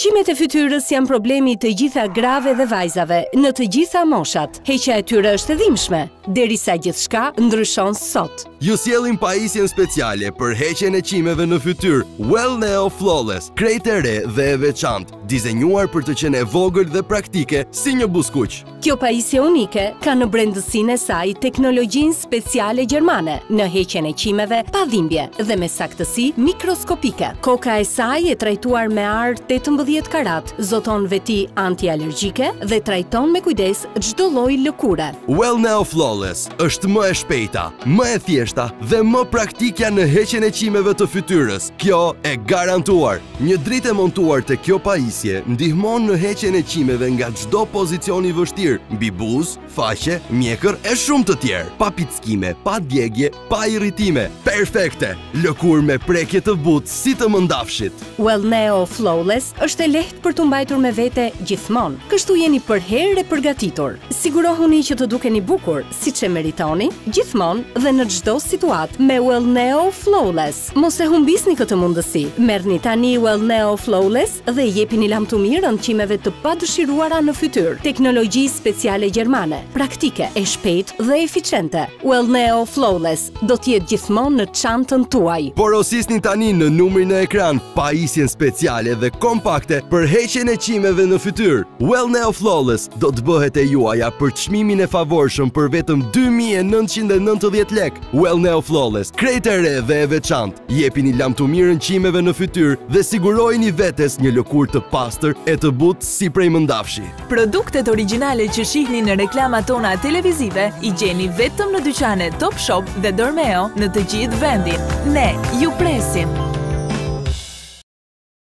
Qimet e fytyrës janë problemi i të gjitha grave dhe vajzave, në të gjitha moshat. Heqja e tyre është e dhimbshme, derisa gjithçka ndryshon sot. Ju sjellim pajisjen speciale për heqjen e qimeve në fytyrë, Wellneo Flawless, krejt e re dhe e veçantë, dizenjuar për të qenë e vogël dhe praktike si një buzëkuq. Kjo pajisje unike ka në brendësinë e saj teknologjinë speciale gjermane në heqjen e qimeve pa dhimbje dhe me saktësi mikroskopike. Koka e saj e trajtuar me ar 18 karat, zotëron veti anti-alergjike dhe trajton me kujdes çdo lloj lëkure. Wellneo Flawless është më e shpejta, më e thjeshta dhe më praktikja në heqjen e qimeve të fytyrës Kjo e garantuar! Një dritë e montuar te kjo pajisje ndihmon në heqjen e qimeve nga çdo pozicion i vështirë, mbi buzë, faqe, mjekër e shumë të tjerë. Pa pickime, pa djegie, pa irritime. Perfekte! Lëkurë me prekje të butë si të mëndafshit! Wellneo Flawless është e lehtë për t'u mbajtur me vete gjithmonë. Kështu jeni përherë e përgatitur. Sigurohuni që të dukeni bukur, siç e meritoni, gjithmonë dhe në çdo situatë me Wellneo Flawless. Mos e humbisni këtë mundësi! Merrni tani Wellneo Flawless dhe jepini lamtumirën qimeve të padëshiruara në fytyrë, teknologji speciale gjermane, praktike, e shpejtë dhe efiçente. Wellneo Flawless do të jetë gjithmonë në çantën tuaj. Porosisni tani në numrin në ekran pajisjen speciale dhe kompakte për heqjen e qimeve në fytyrë. Wellneo Flawless do të bëhet e juaja për çmimin e favorshëm për vetëm dy mijë e nëntëqind e nëntëdhjetë lekë. Wellneo Flawless, krejt e re dhe e veçantë, jepini lamtumirën qimeve në fytyrë dhe sigurojini vetes një lëkurë të pastër e të butë si prej mëndafshi. Produktet origjinale që shihni në reklamat tona televizive i gjeni vetëm në dyqanet Top Shop dhe Dormeo në të gjithë vendin. Ne ju presim.